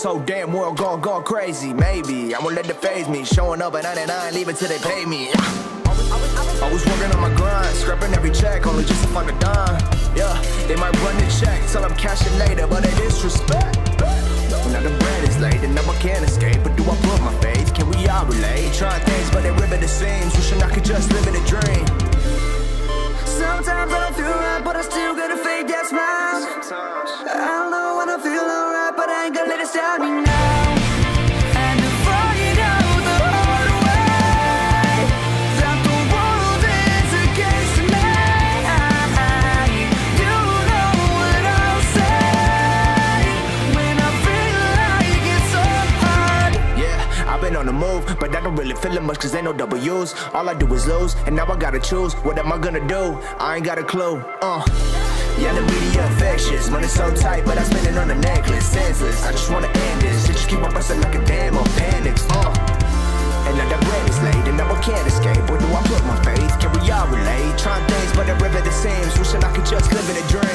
So damn world going, going crazy. Maybe I won't let it faze me. Showing up at 99, leaving till they pay me. Always working on my grind, scrapping every check, only just to find a dime. Yeah, they might run the check, tell I'm cashing later, but they disrespect. Now the bread is laid, and now I can't escape. But do I put my faith? Can we all relate? Trying things, but they rivet the seams. Wishing I could just live in a dream. Sometimes I feel right, but I still been on the move, but I don't really feel it much cause ain't no W's. All I do is lose, and now I gotta choose. What am I gonna do? I ain't got a clue. Uh. Yeah, the media infectious. Money so tight, but I spend it on a necklace. Senseless. I just wanna end this. Shit just keep on busting like a damn appendix. Uh. And now that bread is laid, and now I can't escape. Where do I put my faith? Can we all relate? Trying things, but the river the same. Wishing I could just live in a dream.